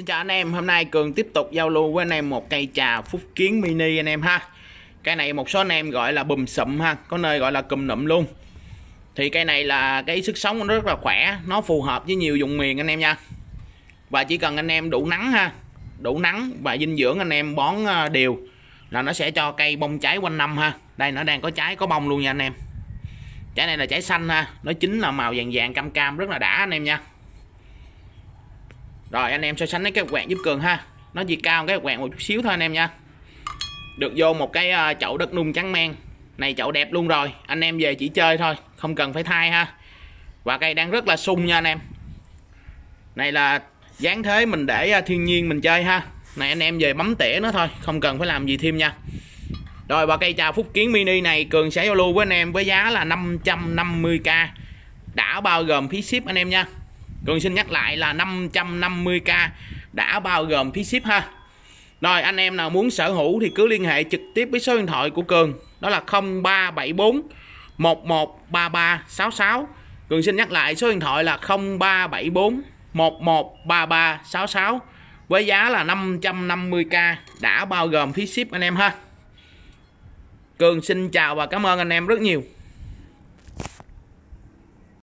Xin chào anh em, hôm nay Cường tiếp tục giao lưu với anh em một cây trà Phúc Kiến Mini anh em ha. Cây này một số anh em gọi là bùm sụm ha, có nơi gọi là cùm nụm luôn. Thì cây này là cái sức sống nó rất là khỏe, nó phù hợp với nhiều vùng miền anh em nha. Và chỉ cần anh em đủ nắng ha, đủ nắng và dinh dưỡng anh em bón ờ, đều Là nó sẽ cho cây bông trái quanh năm ha. Đây nó đang có trái có bông luôn nha anh em. Trái này là trái xanh ha, nó chính là màu vàng vàng cam cam rất là đã anh em nha rồi, anh em so sánh lấy cái quạt giúp cường ha. Nó chỉ cao cái quạt một chút xíu thôi anh em nha. Được vô một cái ờ, chậu đất nung trắng men. Này chậu đẹp luôn rồi. Anh em về chỉ chơi thôi, không cần phải thay ha. Và cây đang rất là sung nha anh em. Này là dáng thế mình để ờ, thiên nhiên mình chơi ha. Này anh em về bấm tỉa nó thôi, không cần phải làm gì thêm nha. Rồi, và cây trà phúc kiến mini này, cường sẽ giao lưu với anh em với giá là 550k đã bao gồm phí ship anh em nha. Cường xin nhắc lại là 550k đã bao gồm phí ship ha. Rồi, anh em nào muốn sở hữu thì cứ liên hệ trực tiếp với số điện thoại của Cường đó là 0374 113366. Cường xin nhắc lại số điện thoại là 0374 113366 với giá là 550k đã bao gồm phí ship anh em ha. Cường xin chào và cảm ơn anh em rất nhiều.